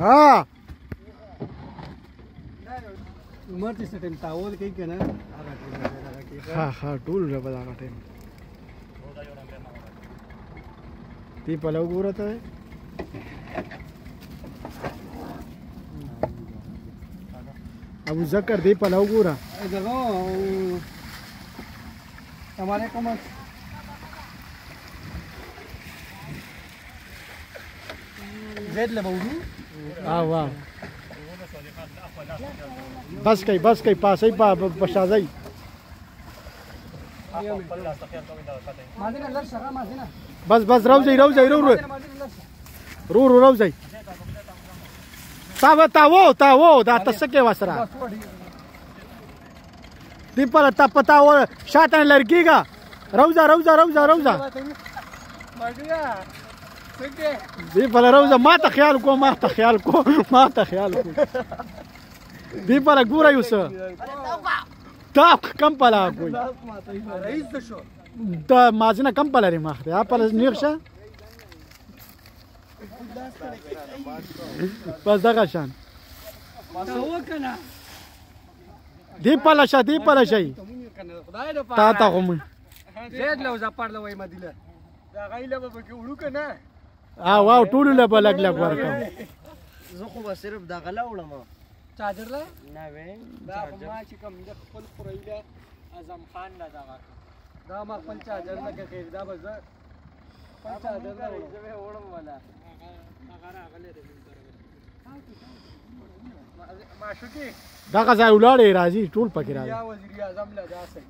ಹಾ मर्ती से टाइम तावल कहीं के ना हाँ हाँ टूल रहा बता का टाइम ती पलाव को रहता है अब उस जकर दे पलाव को रहा हमारे को मत زید له وړو اه واه بس کوي بس کوي پاسې په پښازای بس بس راوځي راوځي رو رو رو رو راوځي تا و تا و تا و دا تاسو کې وسره دی په تا پتا و شاته لړکیګه روزه روزه روزه روزه مګیا دی په لاره وځه ما ته خیال کو ما ته خیال کو ما ته خیال کو دی په لاره ګوره یو څه تاپ کم پلا کوي رئیس د شو دا مازنه کم پلا لري مخ ته په نیغ شه بس دغه شان دی په لاره شه دی په لاره شي تا ته هم زید لو زپړ لوي مدله دا غیله به کې وړو کنه ها واو ټول له بلګ لګ ورکم زه خو بس صرف دا غلا وړم چارجر لا نه وې دا ما چې کوم د خپل خوريله اعظم خان نه دا واکم دا ما خپل چارجر نه غیر دا بس خپل چارجر نه وړم ولا هغه راغله دې ما شوکی دا غزا ولاړې راځي ټول پکې راځي یا وزیر اعظم لا دا سي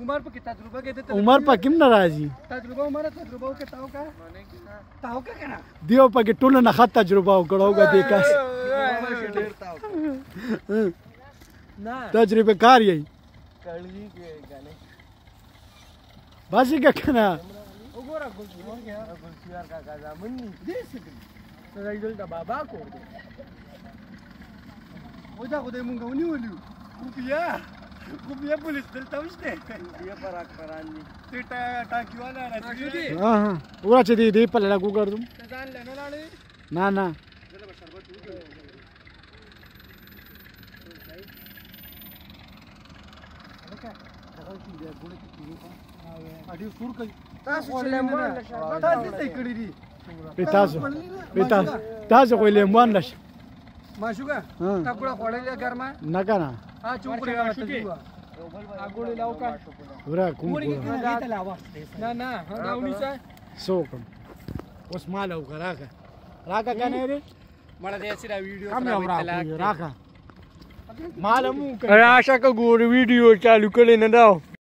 عمر په کې تجربه کې د عمر په کې نه راځي تجربه عمر تجربه کې تاو کا تاو کا کنه دیو په کې ټول نه خط تجربه وکړو غا دې کاس نه تجربه کار یې کړي کې غنه باسي کا کنه وګوره ګل ګل کا کا زمون دې سې دا ایدل دا بابا کو ودا خدای مونږ ونیولو خو بیا کومیا پولیس دلته وشته یا پراک پران دي ته ټاکی والا راځي ها ها ورچ دي دی په لګو ګرځم ځان له نه لاړې نه نه اډیو سور کوي تاسو سلیمان له شربت تاسو څه کړی دي تاسو تاسو خو لیمون لشه ماشوګه ټکوړه خوړلې ګرمه نه کنه ها چوکړه راټکوه اګوړې لاوکا ورا کوم نه نه دا ونیسه سوکم اوس مال او راکا راکا کنه ری مړه دې سره ویډیو کم راکا مالمو کنه راشه کو ګور ویډیو چالو کړي نه داو